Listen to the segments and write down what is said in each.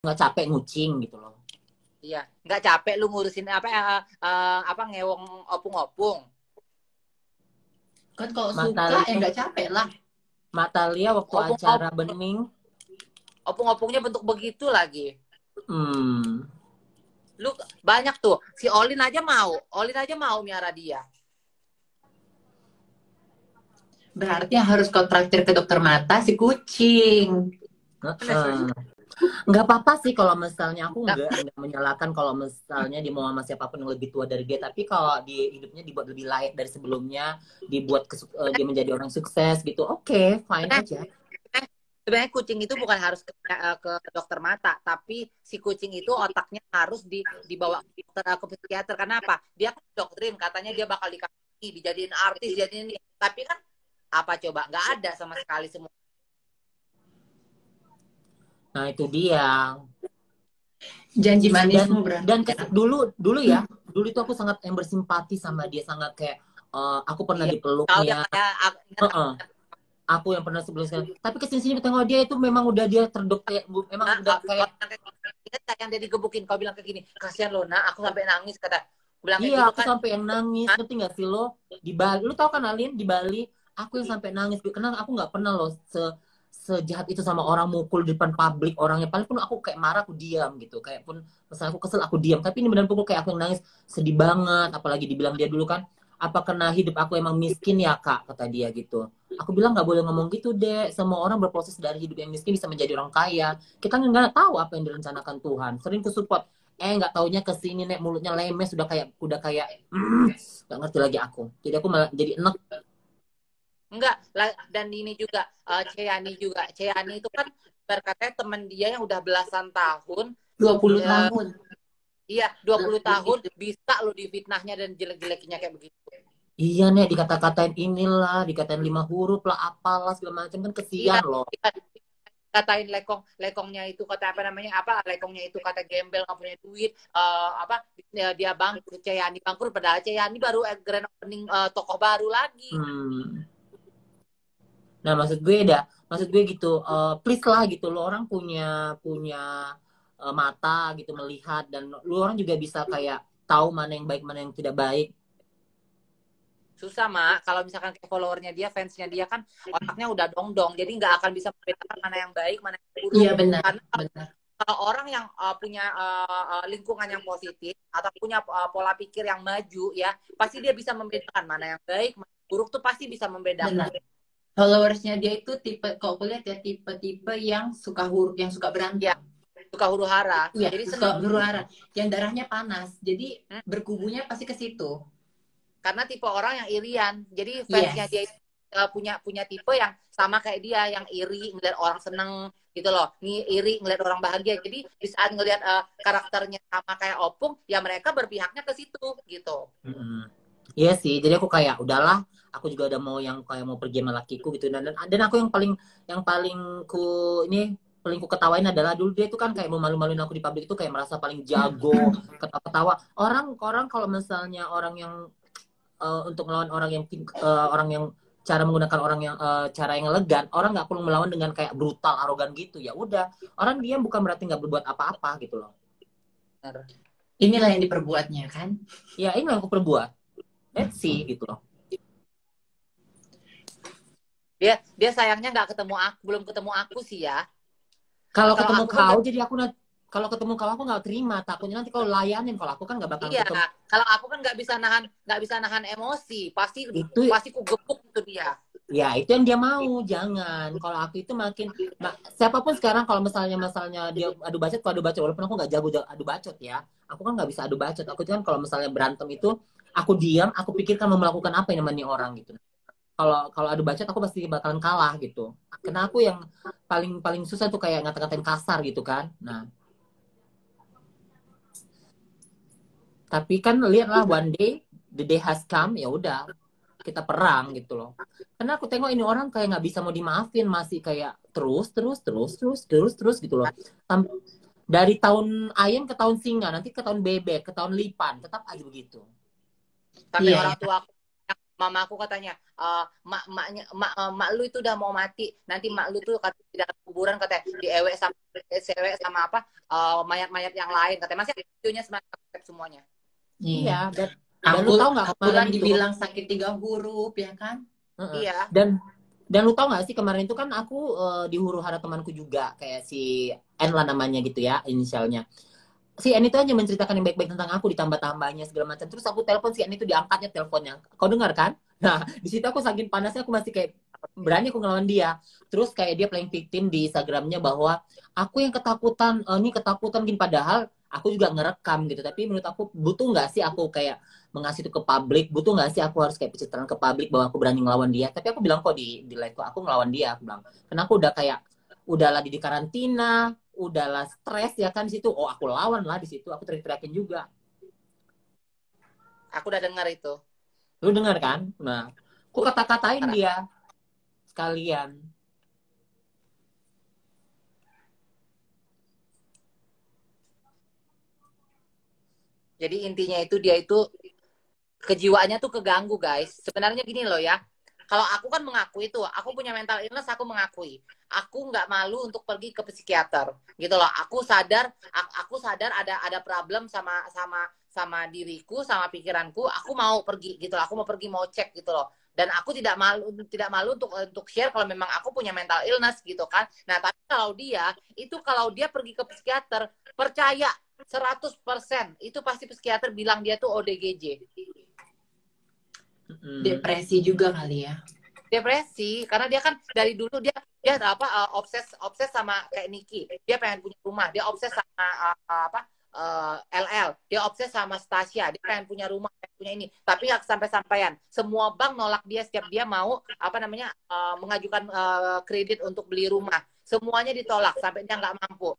nggak capek ngucing gitu loh Iya, nggak capek lu ngurusin apa uh, uh, apa ngewong opung-opung. Kan kalau Mata suka ya nggak capek lah. mata Lia waktu Opung- acara bening Opung-opungnya bentuk begitu lagi. hmm, Lu banyak tuh. Si Olin aja mau. Olin aja mau miara dia. Berarti yang harus kau traktir ke dokter mata si kucing. Nggak apa-apa sih kalau misalnya aku nggak menyalahkan kalau misalnya dia mau sama siapa pun yang lebih tua dari dia tapi kalau di hidupnya dibuat lebih layak dari sebelumnya dibuat kesu- eh, dia menjadi orang sukses gitu oke fine aja Sebenarnya kucing itu bukan harus ke, eh, ke dokter mata, tapi si kucing itu otaknya harus di, dibawa ke dokter eh, ke psikiater. Karena apa? Dia kan doktrin, katanya dia bakal dikasih, dijadiin artis, dijadiin ini. Tapi kan apa coba? Nggak ada sama sekali semua. Nah itu dia. Janji manis dan dan kes- dulu dulu ya dulu itu aku sangat yang bersimpati sama dia sangat kayak eh, aku pernah Iya. dipeluk Tahu ya yang kayak ah, Heeh. aku yang pernah sebelum sekali tapi ke sini sini tengok dia itu memang udah dia terdok kayak memang Nah, udah kayak ingat nggak yang dia digebukin kau bilang kayak gini kasihan lo nak aku sampai nangis kata. Aku bilang iya gitu aku kan. sampai yang nangis ngerti nggak sih lo? Di Bali lu tau kan Alin di Bali aku yang sampai nangis. Karena aku nggak pernah loh se sejahat itu sama orang mukul di depan publik orangnya. Paling pun aku kayak marah aku diam gitu. Kayak pun misalnya aku kesel aku diam. Tapi ini benar pukul kayak aku yang nangis sedih banget. Apalagi dibilang dia dulu kan apa karena hidup aku emang miskin ya kak? kata dia gitu. Aku bilang nggak boleh ngomong gitu deh semua orang berproses dari hidup yang miskin bisa menjadi orang kaya. Kita nggak tahu apa yang direncanakan Tuhan. Sering kusupport eh nggak taunya ke sini nek. Mulutnya lemes sudah kayak udah kayak "Mm," nggak ngerti lagi aku. Jadi aku malah jadi enek enggak dan ini juga eh, Ceyani juga Ceyani itu kan berkatanya teman dia yang udah belasan tahun 20 Ya. tahun. iya 20 tahun bisa lo difitnahnya dan jelek-jeleknya kayak begitu iya nek dikata-katain inilah dikatain lima huruf lah apalah segala macam kan kesian loh katain lekong lekongnya itu kata apa namanya apa lekongnya itu kata gembel nggak punya duit eh, apa dia, bangkrut Ceyani bangkrut padahal Ceyani baru eh, grand opening eh, toko baru lagi Hmm. Nah, maksud gue dah, maksud gue gitu, eh, please lah gitu, lo orang punya punya eh, mata gitu melihat dan lo orang juga bisa kayak tahu mana yang baik mana yang tidak baik. susah mak kalau misalkan kayak followernya dia fansnya dia kan otaknya udah dong dong jadi nggak akan bisa membedakan mana yang baik mana yang buruk Iya benar. karena Benar. kalau orang yang uh, punya uh, uh, lingkungan yang positif atau punya uh, pola pikir yang maju ya pasti dia bisa membedakan mana yang baik mana yang buruk tuh pasti bisa membedakan Benar. Followersnya dia itu tipe, kalau aku lihat ya tipe-tipe yang suka huruf, yang suka berantem. Iya. suka huru hara Iya, jadi suka huru hara. Yang darahnya panas. Jadi Hmm. berkubunya pasti ke situ. karena tipe orang yang irian jadi fansnya Yes. dia uh, punya punya tipe yang sama kayak dia yang iri ngeliat orang seneng gitu loh Nih, iri ngeliat orang bahagia jadi di saat ngeliat uh, karakternya sama kayak opung ya mereka berpihaknya ke situ gitu Mm-mm. Iya sih, jadi aku kayak udahlah, aku juga udah mau yang kayak mau pergi sama lakiku gitu. Dan dan, dan aku yang paling yang paling ku ini paling ku ketawain adalah dulu dia itu kan kayak mau malu-maluin aku di publik itu kayak merasa paling jago ketawa-ketawa. Orang orang kalau misalnya orang yang eh, untuk melawan orang yang eh, orang yang cara menggunakan orang yang eh, cara yang elegan orang nggak perlu melawan dengan kayak brutal arogan gitu. Ya udah orang diam bukan berarti nggak berbuat apa-apa gitu loh. Inilah yang diperbuatnya kan. ya ini yang aku perbuat. Let's see gitu loh dia dia sayangnya nggak ketemu aku belum ketemu aku sih ya Kalau ketemu aku kau, jadi aku kalau ketemu kau aku nggak terima. Takutnya nanti kau layanin. Kalau aku kan nggak bakal iya ketemu. kalau aku kan nggak bisa nahan nggak bisa nahan emosi pasti Itu- pasti ku gebuk itu dia Ya itu yang dia mau. Jangan. Kalau aku itu makin. Nah, siapa pun sekarang kalau misalnya misalnya dia adu bacot, kalau adu bacot walaupun aku nggak jago jago adu bacot ya. Aku kan nggak bisa adu bacot. Aku itu kan kalau misalnya berantem itu aku diam, aku pikirkan mau melakukan apa yang namanya orang gitu. Kalau kalau adu bacot aku pasti bakalan kalah gitu. Karena aku yang paling paling susah tuh kayak ngata-ngatain kasar gitu kan. Nah, tapi kan lihatlah one day the day has come ya udah kita perang gitu loh. Karena aku tengok ini orang kayak nggak bisa mau dimaafin masih kayak terus terus terus terus terus terus gitu loh. Dari tahun ayam ke tahun singa nanti ke tahun bebek ke tahun lipan tetap aja begitu. Sampai Iya, orang tua aku mama aku katanya eh, mak maknya mak, eh, mak lu itu udah mau mati nanti mak lu tuh kata di dalam kuburan katanya diewek sama cewek sama apa eh, mayat-mayat yang lain katanya masih videonya semuanya semuanya Iya, dan dan lu tau nggak kemarin itu? dibilang sakit tiga huruf ya kan? Heeh. iya Dan dan lu tau gak sih kemarin itu kan aku eh, di huru hara temanku juga kayak si N lah namanya gitu ya inisialnya. Si N itu hanya menceritakan yang baik-baik tentang aku ditambah-tambahnya segala macam. Terus aku telepon si N itu diangkatnya teleponnya. Kau dengar kan? Nah di situ aku saking panasnya aku masih kayak berani aku ngelawan dia. Terus kayak dia playing victim di Instagramnya bahwa aku yang ketakutan, eh, ini ketakutan gini padahal aku juga ngerekam gitu. Tapi menurut aku butuh nggak sih aku kayak mengasih itu ke publik butuh nggak sih aku harus kayak pencitraan ke publik bahwa aku berani ngelawan dia tapi aku bilang kok di di live aku ngelawan dia aku bilang karena aku udah kayak udah lagi di karantina udahlah stres ya kan di situ. Oh aku lawan lah di situ. Aku teriak-teriakin juga. Aku udah dengar itu. Lu dengar kan? Nah aku kata-katain dia? Sekalian. Jadi intinya itu dia itu kejiwaannya tuh keganggu guys. Sebenarnya gini loh ya kalau aku kan mengakui tuh aku punya mental illness aku mengakui. Aku nggak malu untuk pergi ke psikiater gitu loh. Aku sadar aku sadar ada ada problem sama sama sama diriku sama pikiranku aku mau pergi gitu loh. Aku mau pergi mau cek gitu loh. Dan aku tidak malu tidak malu untuk untuk share kalau memang aku punya mental illness gitu kan. Nah tapi kalau dia itu kalau dia pergi ke psikiater percaya 100% itu pasti psikiater bilang dia tuh ODGJ Depresi juga kali ya. depresi karena dia kan dari dulu dia dia apa uh, obses obses sama kayak Niki dia pengen punya rumah dia obses sama uh, uh, apa uh, LL dia obses sama Stasia dia pengen punya rumah pengen punya ini. Tapi nggak sampai sampaian semua bank nolak dia setiap dia mau apa namanya uh, mengajukan uh, kredit untuk beli rumah. Semuanya ditolak sampai dia nggak mampu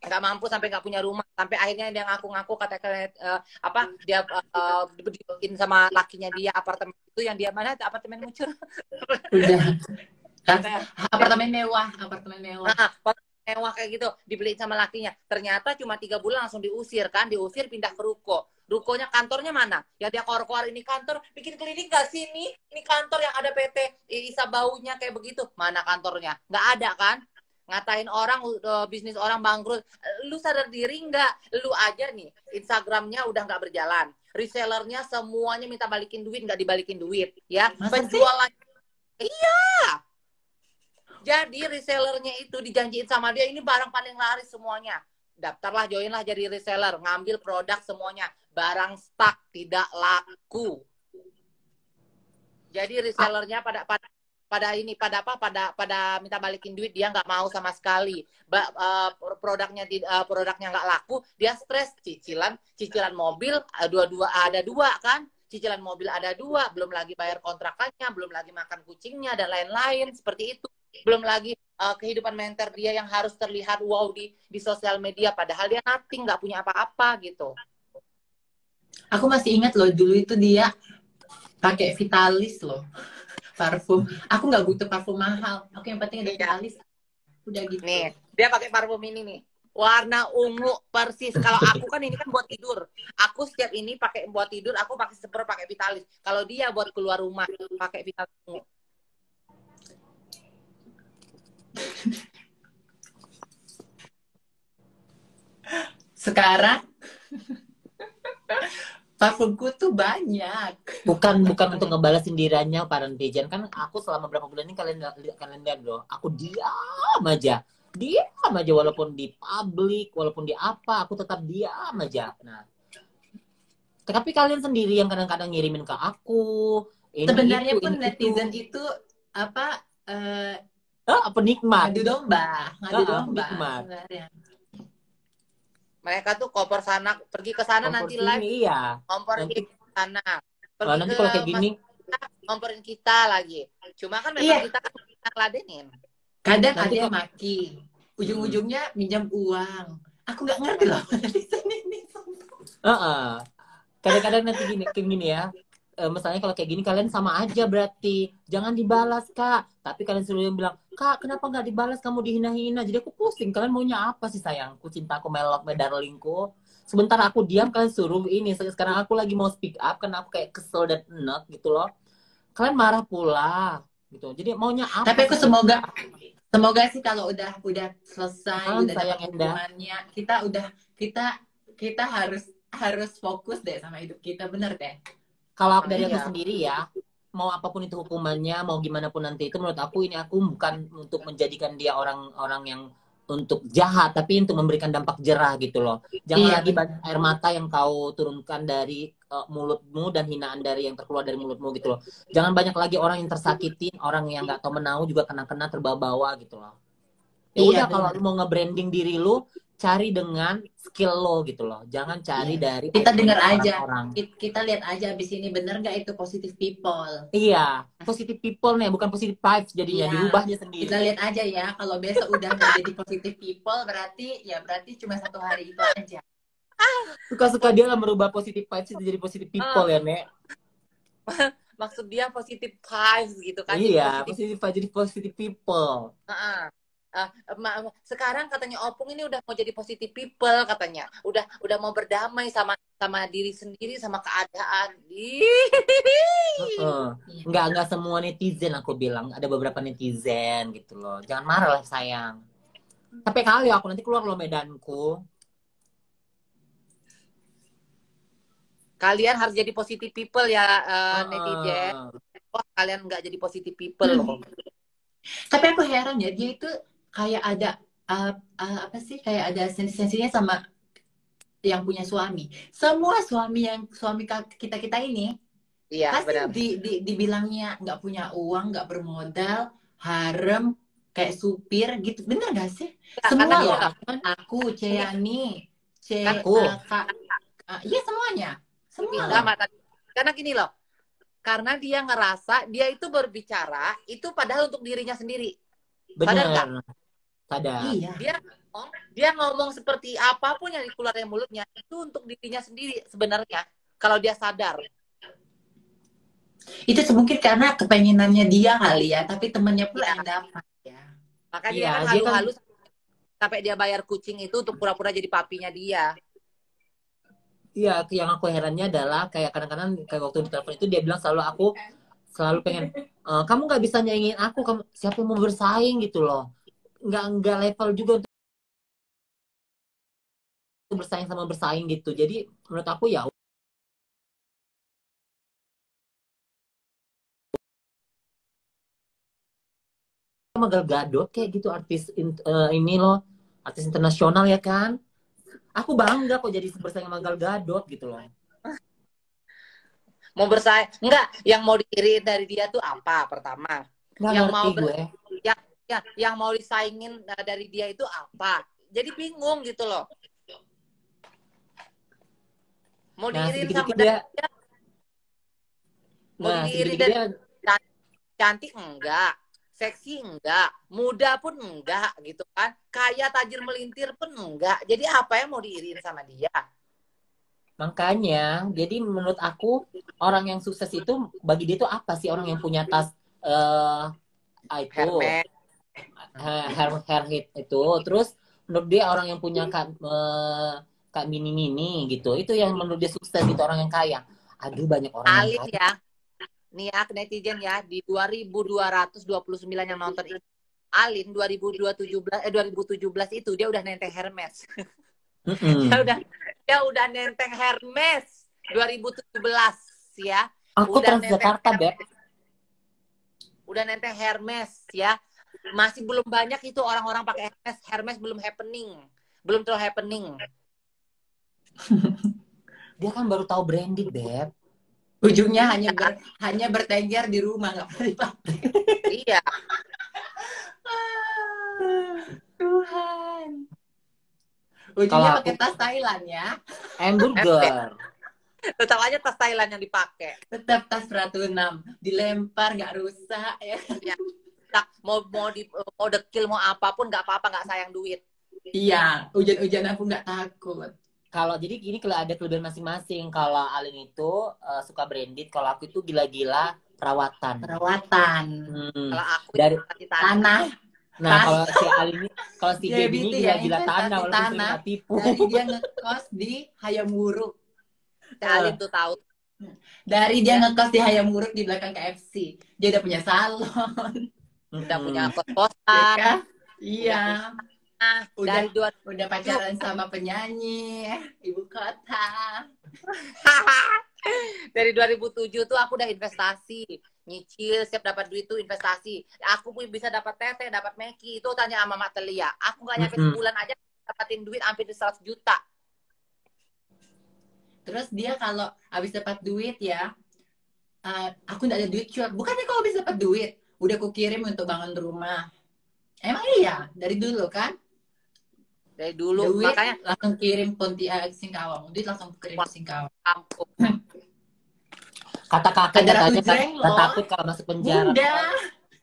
nggak mampu sampai nggak punya rumah. Sampai akhirnya dia ngaku-ngaku kata uh, apa dia uh, dibikin sama lakinya dia apartemen itu yang dia mana apartemen muncul. Udah. apartemen mewah, apartemen mewah. Nah, apartemen mewah kayak gitu dibeliin sama lakinya. Ternyata cuma tiga bulan langsung diusir kan diusir pindah ke ruko. Rukonya kantornya mana? Ya dia keluar-keluar ini kantor bikin klinik gak sih ini ini kantor yang ada PT Isa baunya kayak begitu. Mana kantornya? Nggak ada kan ngatain orang uh, bisnis orang bangkrut. Lu sadar diri nggak? Lu aja nih Instagramnya udah nggak berjalan. Resellernya semuanya minta balikin duit nggak dibalikin duit ya. Masa sih? penjualan iya. Jadi resellernya itu dijanjiin sama dia ini barang paling laris semuanya. Daftarlah joinlah jadi reseller ngambil produk semuanya. Barang stuck tidak laku. Jadi resellernya pada pada pada ini pada apa pada pada minta balikin duit dia nggak mau sama sekali. Ba, uh, produknya uh, produknya nggak laku dia stres. Cicilan cicilan mobil uh, dua dua ada dua kan? Cicilan mobil ada dua belum lagi bayar kontrakannya belum lagi makan kucingnya dan lain-lain seperti itu. Belum lagi uh, kehidupan mentor dia yang harus terlihat wow di di sosial media padahal dia nothing nggak punya apa-apa gitu. Aku masih ingat loh dulu itu dia pakai Vitalis loh parfum. Aku nggak butuh parfum mahal. Aku yang penting ada Iya. Vitalis. Udah gitu. Nih, dia pakai parfum ini nih. Warna ungu persis. Kalau aku kan ini kan buat tidur. Aku setiap ini pakai buat tidur, aku pakai semprot pakai Vitalis. Kalau dia buat keluar rumah pakai Vitalis ungu. Sekarang parfumku tuh banyak. bukan bukan untuk ngebalas sindirannya para netizen kan aku selama berapa bulan ini kalian lihat kalian lihat bro aku diam aja diam aja walaupun di publik walaupun di apa aku tetap diam aja nah tapi kalian sendiri yang kadang-kadang ngirimin ke aku ini Sebenarnya itu, pun ini netizen itu. itu apa eh Ah, penikmat ngadu domba, ngadu Ah, domba nikmat. sebenarnya. Mereka tuh kompor sana, pergi ke sana nanti Kompor live, iya komporin Nanti- kita ke sana. Kalau Pergi nanti ke kalau kayak gini komporin kita lagi. Cuma kan memang Iya. kita kan kita ngeladenin. Kadang Nanti ada yang maki, ujung-ujungnya minjam uang. Aku nggak ngerti loh ini. Heeh. Kadang-kadang nanti gini, kayak gini ya. Eh, misalnya kalau kayak gini kalian sama aja berarti. Jangan dibalas kak. Tapi kalian selalu yang bilang kak kenapa nggak dibalas? Kamu dihina-hina. Jadi aku pusing kalian maunya apa sih sayangku? Cintaku melok darlingku. Sebentar aku diam kalian suruh ini. Sekarang aku lagi mau speak up karena aku kayak kesel dan enek gitu loh. Kalian marah pula gitu. Jadi maunya apa Tapi aku sih? semoga semoga sih kalau udah udah selesai Ah, udah sayang, hukumannya, kita udah kita kita harus harus fokus deh sama hidup kita. Bener deh. Kalau dari aku Iya. sendiri ya mau apa pun itu hukumannya mau gimana pun nanti itu menurut aku ini aku bukan untuk menjadikan dia orang-orang yang untuk jahat tapi untuk memberikan dampak jerah gitu loh. Jangan Iya, lagi banyak air mata yang kau turunkan dari uh, mulutmu dan hinaan dari yang terkeluar dari mulutmu gitu loh. Jangan banyak lagi orang yang tersakitin orang yang nggak tahu menau juga kena-kena terbawa-bawa gitu loh. Ya Iya, udah kalau lu mau nge-branding diri lu cari dengan skill lo gitu loh jangan cari Iya. dari Kita dengar aja. orang-orang. Kita, kita lihat aja abis ini bener nggak itu positive people. Iya, positive people nih, bukan positive vibes jadinya, Iya. dirubahnya sendiri. Kita lihat aja ya kalau besok udah nggak jadi positive people berarti ya berarti cuma satu hari itu aja. Suka-suka dia lah merubah positive vibes itu jadi positive people ya, Nek. Maksud dia positive vibes gitu kan. Iya, Jadi positive positive vibes jadi positive people. Heeh. Ah, ma- sekarang katanya Opung ini udah mau jadi positive people katanya. Udah udah mau berdamai sama sama diri sendiri sama keadaan. Nggak, nggak semua netizen aku bilang. Ada beberapa netizen gitu loh. Jangan marah lah sayang. Tapi kali aku nanti keluar loh medanku. Kalian harus jadi positive people ya Heeh. netizen. Wah, kalian nggak jadi positive people loh. Tapi aku heran ya dia itu kayak ada uh, uh, apa sih kayak ada sensi-sensinya sama yang punya suami. Semua suami yang suami kita kita ini Iya, pasti benar. di, di, dibilangnya nggak punya uang, nggak bermodal, harem, kayak supir gitu. Bener gak sih? Ya, Semua loh. Aku, Ceani, C, Aku. uh, Kak, uh, iya semuanya. Semua. Enggak, Mak. Karena gini loh. Karena dia ngerasa dia itu berbicara itu padahal untuk dirinya sendiri. Sadar nggak? Sadar. Iya. Dia ngomong, dia ngomong seperti apa pun yang keluar dari mulutnya itu untuk dirinya sendiri sebenarnya. Kalau dia sadar. Itu mungkin karena kepenginannya dia kali ya, tapi temannya pula Iya. yang dapat ya. Makanya Iya, dia kan dia kan- sampai dia bayar kucing itu untuk pura-pura jadi papinya dia. Iya, yang aku herannya adalah kayak kadang-kadang kayak waktu di telepon itu dia bilang selalu aku selalu pengen "E, kamu nggak bisa nyanyiin aku, kamu siapa yang mau bersaing gitu loh. Nggak nggak level juga untuk bersaing sama bersaing gitu. Jadi menurut aku ya sama Gal Gadot kayak gitu artis in- eh, ini loh artis internasional ya kan aku bangga kok jadi bersaing sama Gal Gadot gitu loh Mau bersaing. Enggak, yang mau diiriin dari dia tuh apa pertama? nggak Yang mau gue Ya, yang mau disaingin uh, dari dia itu apa? Jadi bingung gitu loh. Mau nah sedikit sama dia dari dia, mau nah diirin sedikit dia cantik enggak, seksi enggak, muda pun enggak gitu kan. Kaya tajir melintir pun enggak. Jadi apa yang mau diirin sama dia? makanya jadi menurut aku orang yang sukses itu bagi dia itu apa sih orang yang punya tas eh ah, itu Hermes. Hair hair hit itu terus menurut dia orang yang punya kak eh, kak mini mini gitu itu yang menurut dia sukses itu orang yang kaya aduh banyak orang yang Alin kaya ya. Nih ya netizen ya di 2229 yang nonton ini. Alin 2017 eh 2017 itu dia udah nenteng Hermes. Mm-mm. dia udah dia udah nenteng Hermes 2017 ya. aku Udah Transjakarta beb Udah nenteng Hermes ya. Masih belum banyak itu orang-orang pakai Hermes. Hermes belum happening. Belum terlalu happening. dia kan baru tahu branding beb Ujungnya hanya ber- hanya bertengger di rumah nggak pernah dipakai. iya. Tuhan. Ujungnya pakai tas Thailand ya. hamburger Tetap aja tas Thailand yang dipakai. Tetap tas Ratu 6. Dilempar nggak rusak ya. Tak, mau mau di mau dekil mau apa pun nggak apa-apa nggak sayang duit. Iya, hujan-hujan aku nggak takut. kalau jadi gini kalau ada kelebihan masing-masing kalau Alin itu eh, suka branded kalau aku itu gila-gila perawatan Perawatan. Hmm. Kalau aku Dari- tanah. Nah, Tas. kalau si Alin ini, kalau si Gaby ini ya, gila-gila tanah, walaupun sering tanah. tipu. Dari dia ngekos di Hayamuru. Si Alin tuh tahu Dari dia ngekos di Hayam Muruk di belakang KFC. Dia udah punya salon. Udah Mm-mm. punya ya kos-kosan. kan? Iya. Udah. dari dua Udah pacaran sama penyanyi ibu kota. dari 2007 tuh aku udah investasi nyicil siap dapat duit tuh investasi aku pun bisa dapat tete dapat meki itu tanya sama Mak Telia aku nggak nyampe Mm-mm. sebulan aja dapatin duit hampir 100 juta Terus dia kalau habis dapat duit ya, eh, aku nggak ada duit cuy. Bukannya kalau habis dapat duit, udah kukirim untuk bangun rumah. Emang iya, dari dulu kan? dari dulu duit makanya langsung kirim Pontianak Singkawang. Duit langsung kirim ke Singkawang. kampung Kata kakek Ada katanya nggak loh. takut kalau masuk penjara. Bunda,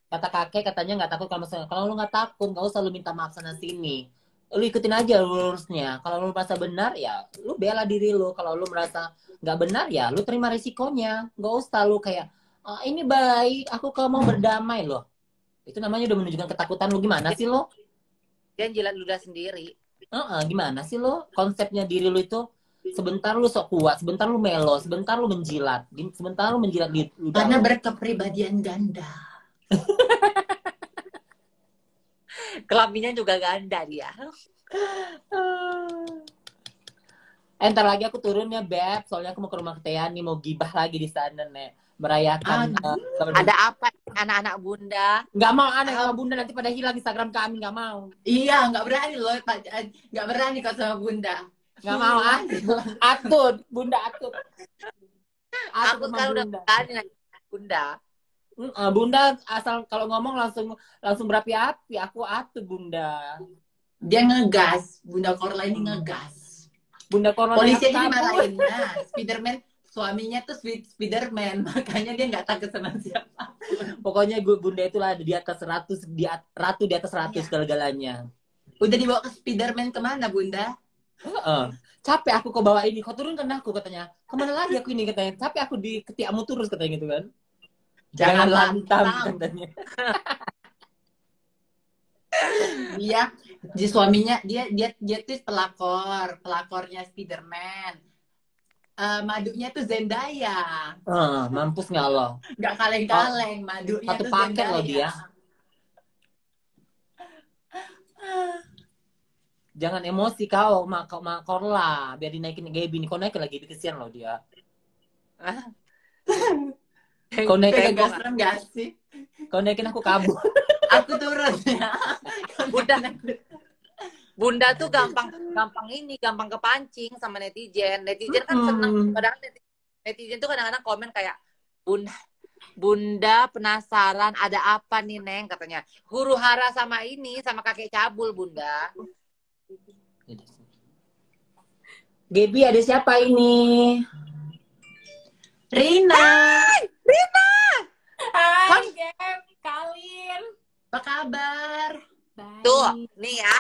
Kata kakek katanya nggak takut kalau masuk. Kalau lu nggak takut, nggak usah lu minta maaf sana sini. Lu ikutin aja lurusnya. Kalau lu merasa benar, ya lu bela diri lu. Kalau lu merasa nggak benar, ya lu terima risikonya. Nggak usah lu kayak "Ah, ini baik, aku kalau mau berdamai loh. Itu namanya udah menunjukkan ketakutan lu gimana sih lo? dia jilat ludah sendiri Heeh, gimana sih lo? Konsepnya diri lu itu sebentar lu sok kuat, sebentar lu melo, sebentar lu menjilat, sebentar lu menjilat di ludah karena lu. berkepribadian ganda. kelaminnya juga ganda dia Eh, ntar lagi aku turun ya, Beb. Soalnya aku mau ke rumah Teyani, mau gibah lagi di sana, Nek. Merayakan. Aduh. eh, ada apa anak-anak bunda Nggak mau sama bunda, nanti pada hilang Instagram kami. Nggak mau. Iya, nggak berani loh, Pak. Nggak berani kok sama Bunda. Nggak mau, ah. Atut, bunda atut. aku Atut sama kan udah bunda. berani bunda eh, bunda asal kalau ngomong langsung langsung berapi-api. Aku atut, bunda. Dia ngegas, Bunda Korla ini ngegas. Bunda corona Polisi yang aja dimarahin. Nah, Spiderman suaminya tuh Spi- Spiderman, makanya dia nggak takut sama siapa. Pokoknya gue bunda itulah di atas 100, di at- ratu di atas 100 Iya. segala-galanya. Udah dibawa ke Spiderman ke mana, Bunda? Heeh. Capek aku kau bawa ini, kau turunkan aku katanya. Ke mana lagi aku ini katanya. Capek aku di ketiakmu terus katanya gitu kan. Jangan lantam katanya. Dia, dia suaminya dia dia dia tuh pelakor, pelakornya Spiderman. Eh, madunya tuh Zendaya, Heeh, mampus nggak lo? nggak kaleng-kaleng. Madunya Satu tuh paket Zendaya. loh dia. Jangan emosi kau, mak kau mak Korla, biar dinaikin Gaby nih. Kau naikin lagi, kesian loh dia. Kau naikin, gas serem gak sih? kau naikin aku kabur. Aku turun ya. Bunda Bunda tuh gampang gampang ini, gampang kepancing sama netizen. Netizen kan Mm-mm. seneng. Padahal netizen, netizen tuh kadang-kadang komen kayak Bunda Bunda penasaran ada apa nih Neng katanya. Huru hara sama ini sama kakek cabul Bunda. Gaby ada siapa ini? Rina, Hai, Gap, Kalin. apa kabar? Baik. Tuh, nih ya.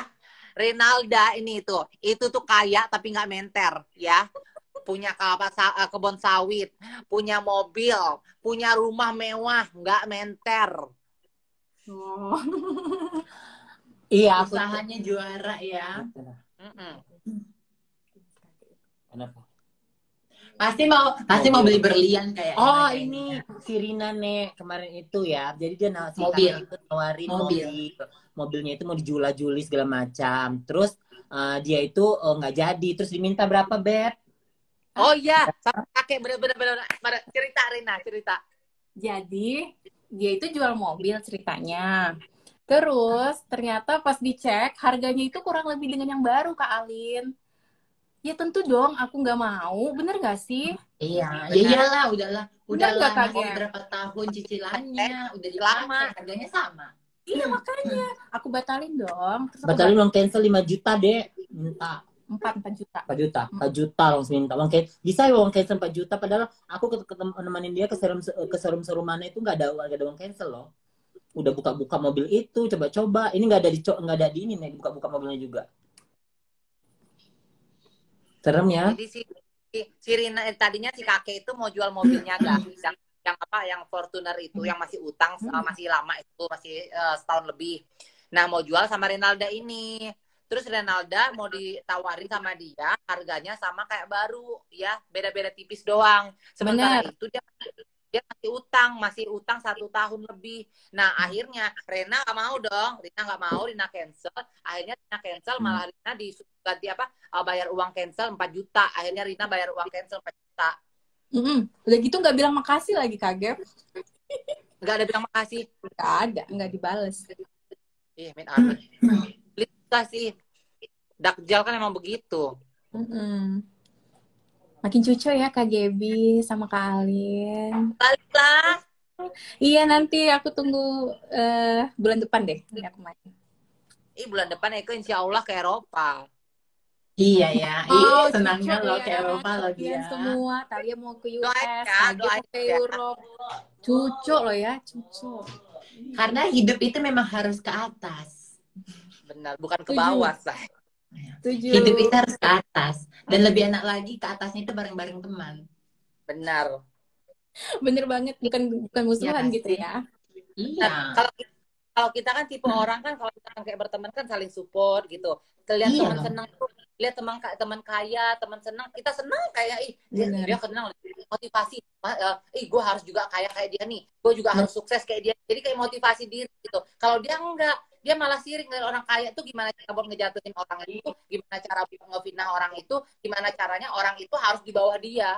Rinalda ini tuh, itu tuh kaya tapi nggak menter ya. Punya kelapa sa- eh, kebun sawit, punya mobil, punya rumah mewah, nggak menter. Oh. Iya, aku. Usahanya juara ya. Kenapa? Pasti mau pasti mau beli berlian kayak Oh ini si Rina nek kemarin itu ya. Jadi dia na- si Mobil. itu nawarin Mobil. mobil. Mobilnya itu mau dijual-juli segala macam. Terus eh, dia itu eh, nggak jadi. Terus diminta berapa beb? Oh iya, sama kakek bener-bener bener, bener. cerita Rina, cerita. Jadi dia itu jual mobil ceritanya. Terus ternyata pas dicek harganya itu kurang lebih dengan yang baru Kak Alin. Ya tentu dong aku nggak mau, bener nggak sih? Iya, ya iyalah, udahlah. Udah kaget? berapa tahun cicilannya, udah Lama. dipakai, harganya sama. Iya makanya aku batalin dong. Terus Batalin uang cancel 5 juta deh. Minta empat empat juta. 4 juta. 4 juta langsung minta uang cancel. Bisa ya uang cancel 4 juta. Padahal aku ketemu nemenin dia ke showroom ke showroom showroom itu nggak ada nggak ada uang cancel loh. Udah buka-buka mobil itu, coba-coba. Ini nggak ada di nggak ada di ini nih buka-buka mobilnya juga. Serem ya. Jadi si, si, si Rina eh, tadinya si kakek itu mau jual mobilnya gak yang, yang apa yang Fortuner itu yang masih utang eh, masih lama itu masih eh, setahun lebih. Nah mau jual sama Rinalda ini. Terus Renalda mau ditawarin sama dia, harganya sama kayak baru, ya beda-beda tipis doang. Sementara Bener. itu dia dia masih utang, masih utang satu tahun lebih. Nah akhirnya Rena nggak mau dong, Rina nggak mau, Rina cancel. Akhirnya Rina cancel, malah Rina disuruh ganti apa? uh, bayar uang cancel 4 juta. Akhirnya Rina bayar uang cancel 4 juta. Mm-mm. Udah gitu nggak bilang makasih lagi kagep. Nggak ada bilang makasih. Nggak ada, nggak dibales. Ih, min amin. Bisa sih. Dakjal kan emang begitu. Mm-mm. Makin cucu ya Kak Gebi sama Kak Alin. Baliklah. Iya nanti aku tunggu eh, bulan depan deh. Ini aku main. Ih, bulan depan Eko insya Allah ke Eropa. Iya ya, Oh, iya senangnya loh ya. ke Eropa Kalian dia. semua, Talia mau ke US, ya, doain ke ya. Europe. Cucu loh ya, cucu. Karena hidup itu memang harus ke atas. Benar, bukan ke Setuju. bawah, say. Tujuh. Hidup itu harus ke atas. Dan lebih enak lagi ke atasnya itu bareng-bareng teman. Benar. Bener banget, bukan bukan musuhan Iya, gitu ya. Iya. Nah, kalau kita, kalau kita kan tipe orang kan kalau kita kayak berteman kan saling support gitu. Lihat Iya. teman senang tuh, lihat teman teman kaya, teman senang, kita senang kayak ih dia, Bener. dia kenal motivasi. Eh, ih gue harus juga kaya kayak dia nih. Gue juga harus sukses kayak dia. Jadi kayak motivasi diri gitu. Kalau dia enggak, dia malah sirik dari orang kaya tuh gimana cara buat ngejatuhin orang itu, gimana cara buat ngefitnah orang itu, gimana caranya orang itu harus di bawah dia.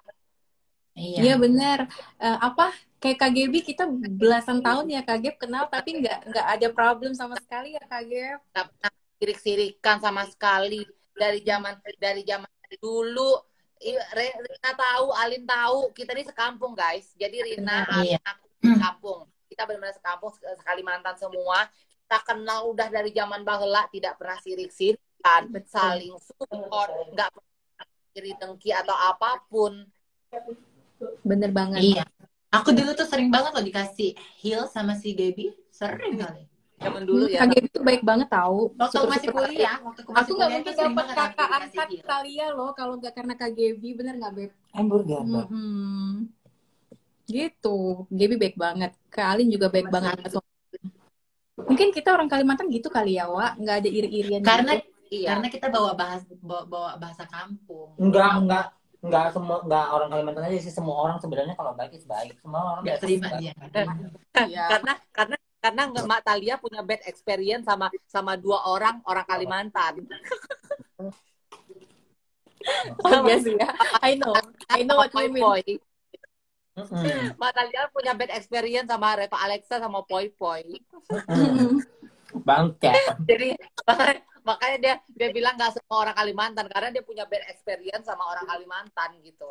Iya. Iya bener. Eh, apa kayak KGB kita belasan tahun ya KGB kenal tapi nggak nggak ada problem sama sekali ya KGB. nggak pernah sirik-sirikan sama sekali dari zaman dari zaman dulu Rina tahu, Alin tahu, kita ini sekampung guys. Jadi Rina, Benar, Alin, iya. aku sekampung. Kita benar-benar sekampung, sekali mantan semua. Kita kenal udah dari zaman bahela, tidak pernah sirik-sirikan, saling support, nggak pernah iri dengki atau apa pun. Bener banget. Iya. Aku dulu tuh sering banget loh dikasih heal sama si Gaby. Sering kali. Zaman dulu ya. KGB itu baik banget tahu. Waktu Super- masih super- kuliah, waktu aku masih nggak kuliah mungkin dapat kakak angkat. Talia loh kalau nggak karena KGB bener nggak Beb? Hamburger. Beb. Mm-mm. Gitu. Gaby baik banget. Kak Alin juga baik Mas banget. Mungkin kita orang Kalimantan gitu kali ya, Wak. Nggak ada iri-irian Karena gitu. Iya. karena kita bawa bahas bawa, bawa bahasa kampung. Enggak, enggak. Enggak semua enggak orang Kalimantan aja sih semua orang sebenarnya kalau baik is baik. Semua orang Nggak baik is terima dia. Iya. karena karena karena nggak Mak Talia punya bad experience sama sama dua orang orang Kalimantan. Oh iya sih ya. I know. I know what you mean. Mak Talia punya bad experience sama Reva Alexa sama Poi Poi. Bangke. Jadi makanya- makanya dia dia bilang nggak semua orang Kalimantan karena dia punya bad experience sama orang Kalimantan gitu.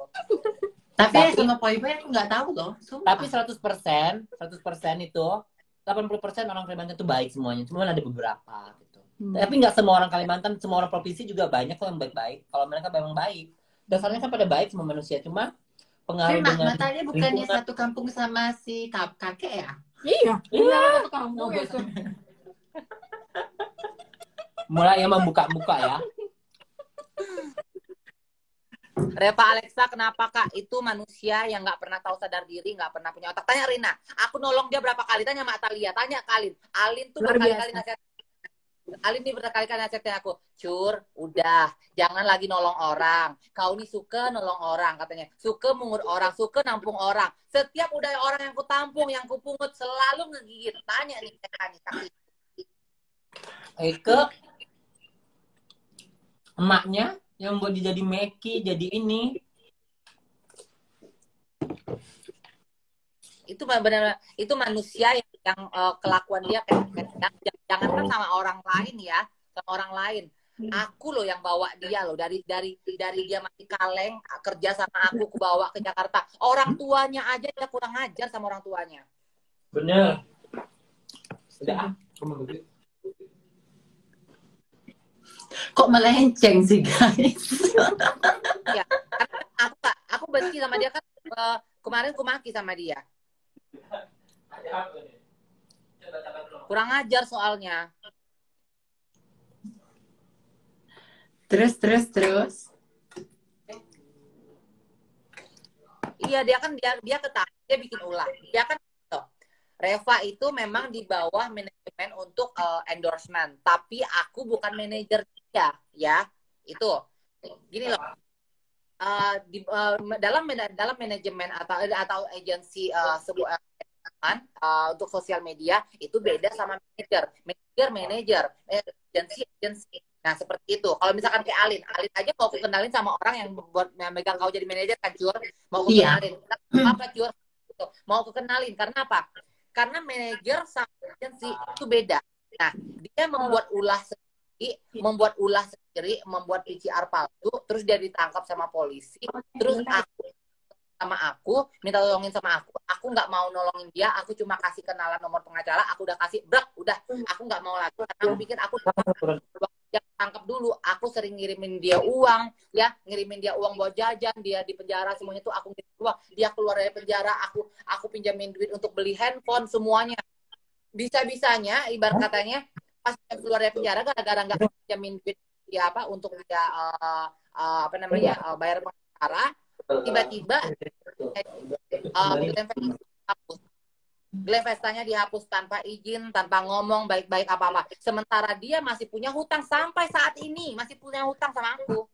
Tapi, Tapi- sama Poi Poi aku nggak tahu loh. Sumpah. Tapi 100%, 100% itu 80% orang Kalimantan itu baik semuanya. Cuma ada beberapa gitu. Hmm. Tapi nggak semua orang Kalimantan, semua orang provinsi juga banyak kok yang baik-baik. Kalau mereka memang baik. Dasarnya kan pada baik semua manusia. Cuma Tapi pengaruh Mak, dengan Natalia bukannya lingkungan. satu kampung sama si kak kakek ya? Iya. Iya. satu kampung ya, tuh. mulai yang membuka-buka ya. Reva Alexa kenapa kak? Itu manusia yang nggak pernah tahu sadar diri nggak pernah punya otak. Tanya Rina aku nolong dia berapa kali? Tanya Mak Talia. Tanya ke Alin Alin tuh berkali-kali nasihat Alin nih berkali-kali nasihatin aku cur udah. Jangan lagi nolong orang. Kau nih suka nolong orang katanya. Suka mungut orang suka nampung orang. Setiap udah orang yang ku tampung yang ku pungut selalu ngegigit. Tanya nih tanya tapi Eke emaknya yang buat jadi Meki, jadi ini. itu benar itu manusia yang, yang eh, kelakuan dia kayak, kayak jangan kan sama orang lain ya sama orang lain aku loh yang bawa dia loh dari dari dari dia masih kaleng kerja sama aku aku bawa ke Jakarta orang tuanya aja dia kurang ajar sama orang tuanya Bener. Udah. Kok melenceng sih guys? aku gak- aku benci sama dia kan eh, kemarin aku maki sama dia kurang ajar soalnya terus terus terus. Iya dia kan dia dia ketahui dia bikin ulah. Dia kan. Reva itu memang di bawah manajemen untuk uh, endorsement, tapi aku bukan manajer dia, ya. Itu. Gini loh. Uh, di, uh, dalam dalam manajemen atau atau agensi uh, sebuah uh, untuk sosial media itu beda sama manajer. Manajer manajer, agensi agensi. Nah seperti itu. Kalau misalkan kayak Alin, Alin aja mau aku kenalin sama orang yang buat yang megang kau jadi manajer kan Cur, mau aku Iya. kenalin. Apa Cur? Gitu. Mau aku kenalin karena apa? Karena manajer sama agensi itu beda. Nah dia membuat ulah sendiri, membuat ulah sendiri, membuat PCR palsu, terus dia ditangkap sama polisi, terus aku sama aku minta tolongin sama aku. Aku nggak mau nolongin dia aku cuma kasih kenalan nomor pengacara aku udah kasih brak udah. Aku nggak mau lagi karena aku pikir aku yang tangkap dulu. Aku sering ngirimin dia uang ya ngirimin dia uang buat jajan dia di penjara semuanya tuh aku ngirim uang dia keluar dari penjara aku aku pinjamin duit untuk beli handphone semuanya. Bisa bisanya ibarat katanya pas dia keluar dari penjara gara-gara nggak pinjamin duit dia apa untuk dia uh, uh, apa namanya uh, bayar pengacara tiba-tiba uh, Glenn Festanya dihapus tanpa izin, tanpa ngomong baik-baik apa-apa. Sementara dia masih punya hutang sampai saat ini, masih punya hutang sama aku.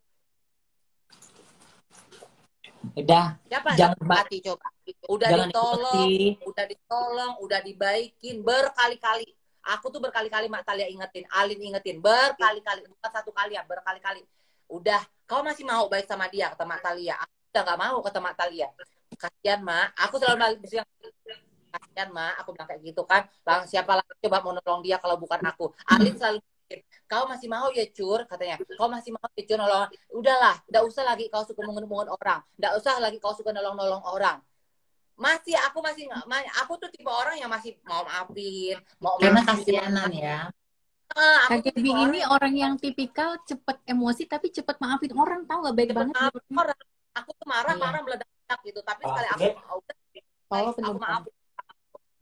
Udah, Siapa Jangan, mati coba? Udah jangan ditolong, emosi. udah ditolong, udah dibaikin berkali-kali. Aku tuh berkali-kali Mak Talia ingetin, Alin ingetin berkali-kali, bukan satu kali ya, berkali-kali. Udah, kau masih mau baik sama dia kata Mak Talia. Aku udah gak mau kata Mak Talia. Kasihan Mak, aku selalu bilang kasihan Mak, aku bilang kayak gitu kan. Lang siapa lagi coba mau nolong dia kalau bukan aku. Alin selalu kau masih mau ya cur katanya kau masih mau ya cur nolong udahlah nggak usah lagi kau suka mengun orang nggak usah lagi kau suka nolong nolong orang masih aku masih nggak aku tuh tipe orang yang masih mau maafin mau Karena maafin. kasihanan ya. Gaby tipe ini orang yang tipikal cepet emosi tapi cepet maafin orang tahu gak baik cepet banget. maafin orang aku tuh marah Iya. marah meledak gitu tapi Ah, sekali aku oh, udah Kalau aku pendendam. maaf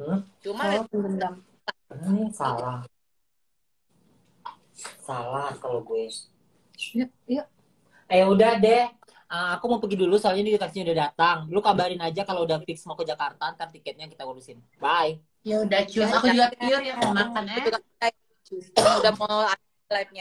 Hmm? cuma pendendam. Hmm, salah. Salah kalau gue. Yuk, yuk. Eh udah deh. Ah, aku mau pergi dulu soalnya ini taksinya udah datang. Lu kabarin aja kalau udah fix mau ke Jakarta, ntar tiketnya kita urusin. Bye. Ya udah, cus. Aku juga pure ya mau makan ya. udah mau live nya